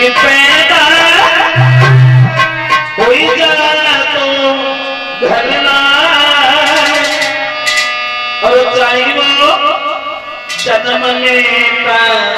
पैदा। जाना तो और चाहे वो जन्म में पानी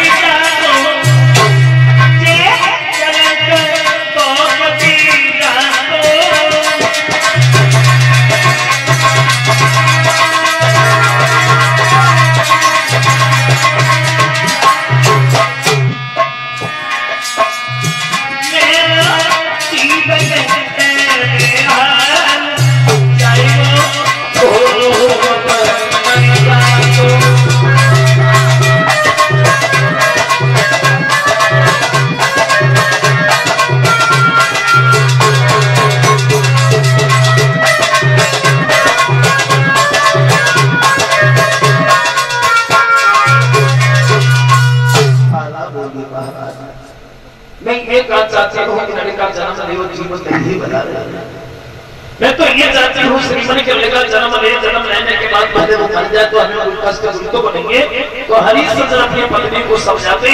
मैं तो ये चाहती हूँ श्रीमन के लड़का जन्म ले, जन्म लेने के बाद पहले वो मर जाए तो हमें कष्ट उनको बनेंगे। तो हरी हरिश्चंद्र अपनी पत्नी को समझाते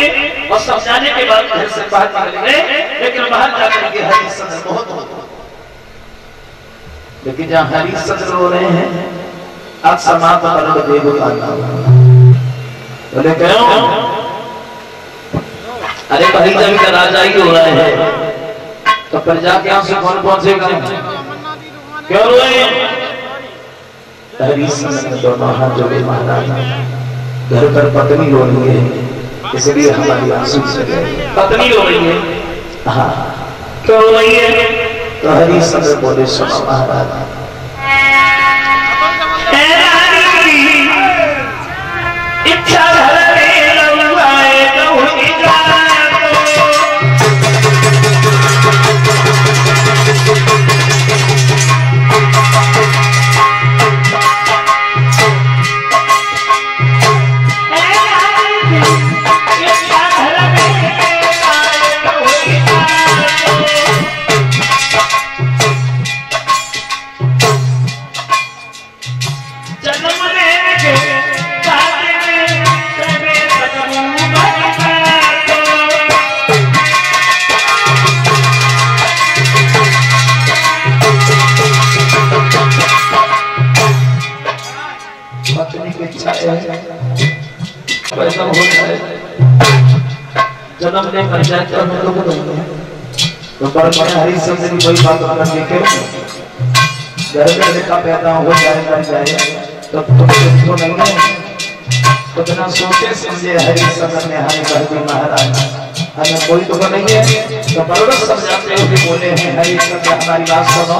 और समझाने के बाद घर से बाहर निकल गए। लेकिन बाहर जाकर के हरी हरिश्चंद्र बहुत होते लेकिन जहाँ हरी हरिश्चंद्र रो रहे हैं, अब समाप्त करो देव का बोले, क्यों? अरे भाई, जब राजा ही हो रहे हैं। तो प्रजा के यहाँ से कौन पहुंचेगा घर पर पत्नी रो रही है। इसलिए हमारी आँसू से पत्नी रो रही है। हाँ। क्यों रो रही है। तो हरिश्चंद्र बोले सुनो महाराज। इच्छा धरे पैसा हो जाए जन्म ले कर जाए तो हम लोग तो पर मैं हरिश्चंद्र की कोई बात कर के घर में बेटा पैदा हो जाए कर जाए तो तुम तुमको नहीं है। बिना सोचे समझे हरी हरिश्चंद्र ने हमें कह दी महाराज, हमें कोई तो नहीं है। तो बरोबर समझाते हो कि बोले हैं हरिश्चंद्र हमारी बात सुनो।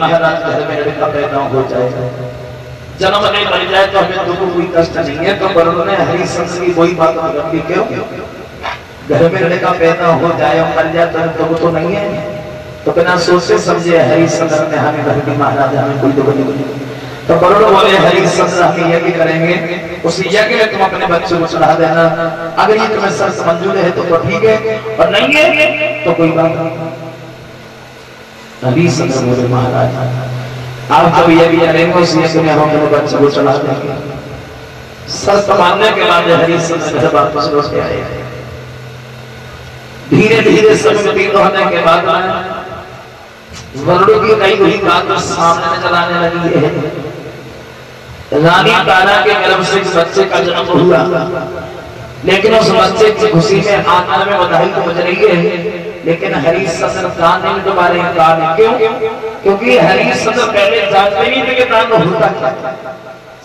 महाराज घर में पैदा हो जाए जन्म नहीं मर जाए तो हमें दुख कोई कष्ट नहीं है तो वरुण ने हरिश्चंद्र की कोई बात रखी, क्यों? घर में लड़का पैदा हो जाए और मर जाए तो हमें दुख तो नहीं है। तो बिना सोचे समझे हरिश्चंद्र ने हमें कहा कि महाराज हमें कोई दुख नहीं। तो वरुण बोले हरिश्चंद्र हम यज्ञ करेंगे। उस यज्ञ में तुम अपने बच्चों को चढ़ा देना। अगर ये तुम्हें शर्त मंजूर है तो, तो ठीक है और नहीं है तो कोई बात नहीं। हरिश्चंद्र बोले महाराज आप जब यज्ञ करेंगे उस यज्ञ में हम अपने बच्चे को चढ़ा देंगे। शर्त मानने के बाद हरिश्चंद्र घर वापस लौट के आए। धीरे धीरे समय व्यतीत होने के बाद वरुण की कई हुई बात सामने आने लगी है। रानी तारा के गर्भ से बच्चे का जन्म हुआ। लेकिन उस बच्चे की खुशी में आत्मा में बधाई बज रही है। लेकिन हरिश्चंद्र दान नहीं दोबारा इनकार क्यों? क्योंकि हरिश्चंद्र पहले जानते नहीं थे कि दान होता क्या।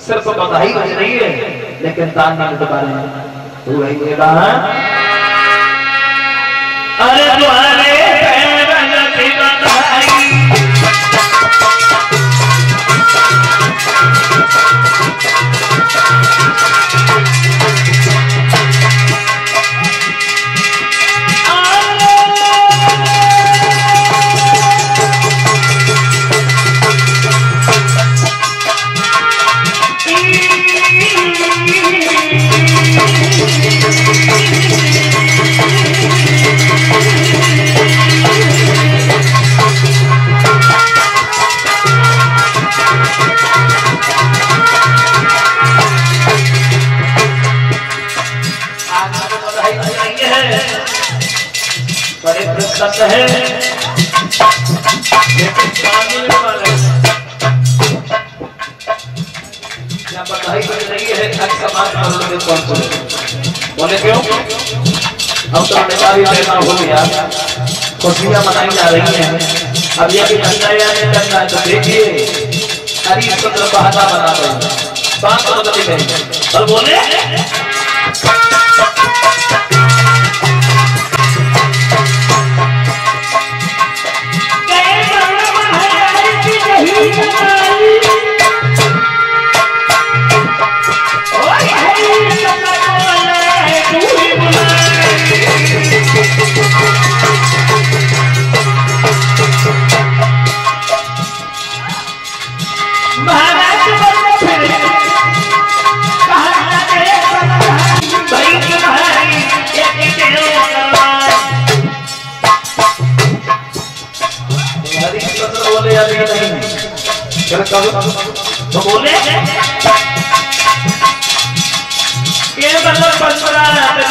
सिर्फ़ बधाई बज रही है, लेकिन दान नहीं दोबारा हुआ ही बोले क्यों? हम तो निकाह भी हो गया खुशियाँ मनाई जा रही हैं। अब ये भी करना है नहीं करना है तो देखिए। हरी हरिश्चंद्र बहाना बना रहे हैं बात तो बदली गई। और बोले? फिर कब तो बोले? केवल पंद्रह दिन सती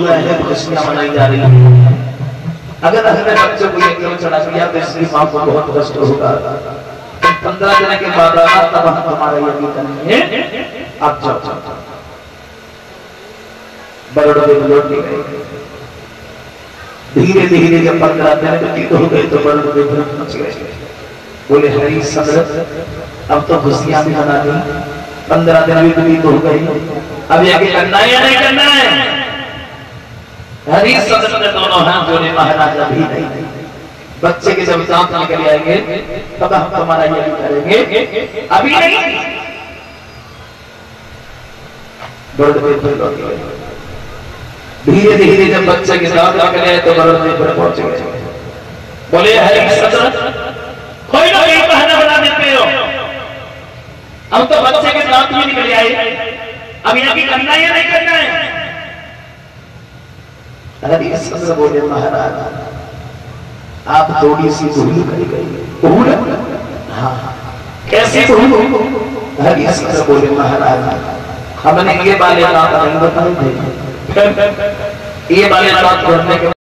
हुआ है, खुशियाँ मनाई जा रही है। अगर हमने बच्चे को ये क्यों चढ़ा दिया तो इसकी माँ को बहुत कष्ट होगा। पंद्रह दिन के बाद तब हम तुम्हारा ये भी करेंगे। आप जाओ। बरोड़ा देव लौट के गए। धीरे धीरे जब पंद्रह दिन व्यतीत हो गए तो बरोड़ा देव पहुँच गए। बोले, हरी सदर अब तो खुशियाँ भी मना दी। पंद्रह दिन भी व्यतीत हो अब ये आगे करना है या नहीं करना है? हरी सदर ने दोनों हाथ जोड़े महाराज अभी नहीं। बच्चे के जब दांत निकल आएँगे, तब हम तुम्हारा ये भी करेंगे। अभी नहीं। बड़े धीरे धीरे जब बच्चे के दांत निकल आए तो बड़े पर पहुँच गए। बोले, हरी सदर कोई ना कोई बहाना बना देते हो। हम तो बच्चे के दांत भी निकल आए। अब यहाँ करना है नहीं करना है? बोले महाराज आप थोड़ी सी भूल कर गई भूल हाँ। कैसे भूल हरिश्चंद्र बोले महाराज हमने ये वाले बात नहीं बताई थे ये वाले बात करने के